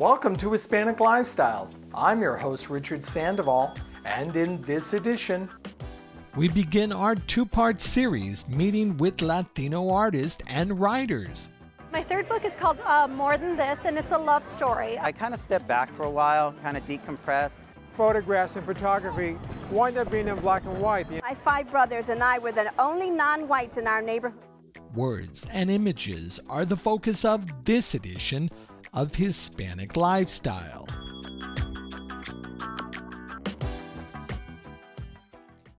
Welcome to Hispanic Lifestyle. I'm your host, Richard Sandoval, and in this edition, we begin our two part series meeting with Latino artists and writers. My third book is called uh, More Than This, and it's a love story. I kind of stepped back for a while, kind of decompressed. Photographs and photography wind up being in black and white. My five brothers and I were the only non whites in our neighborhood. Words and images are the focus of this edition of Hispanic Lifestyle.